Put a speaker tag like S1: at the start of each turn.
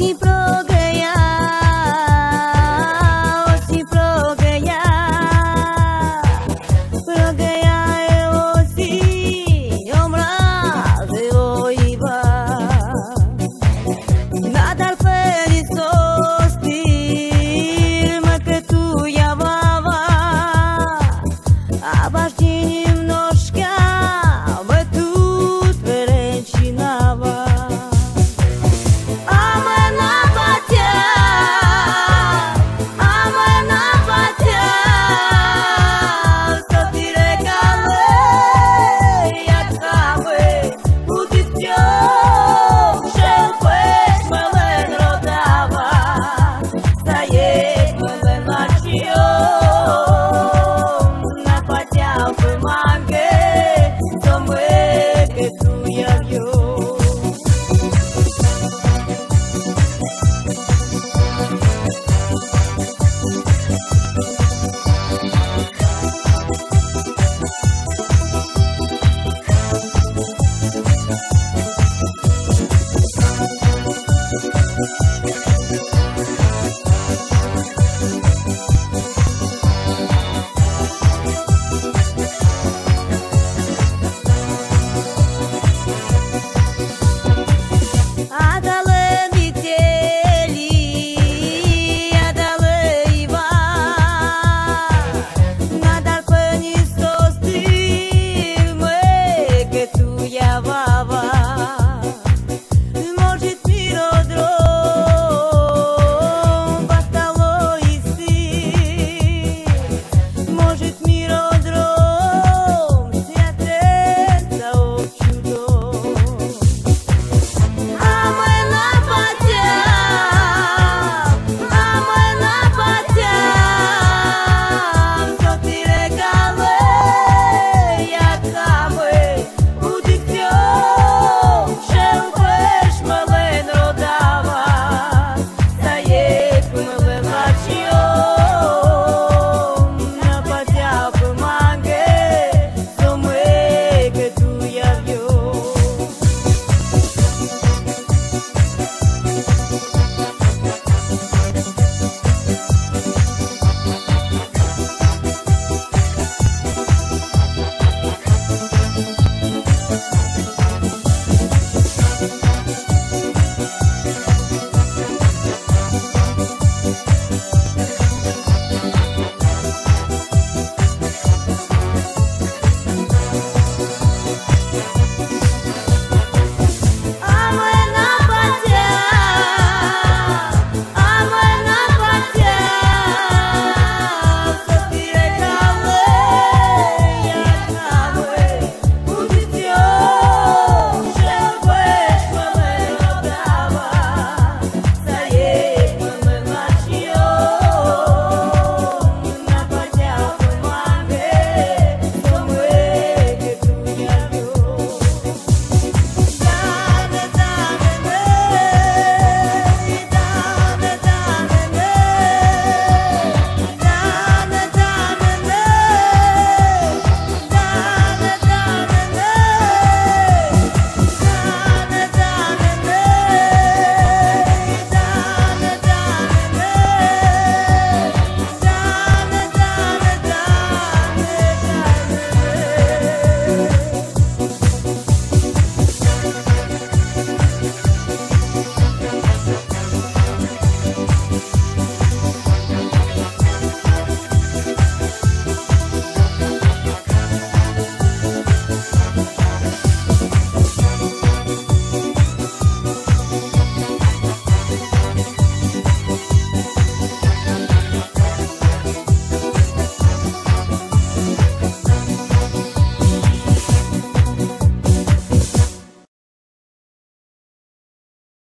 S1: recíproco.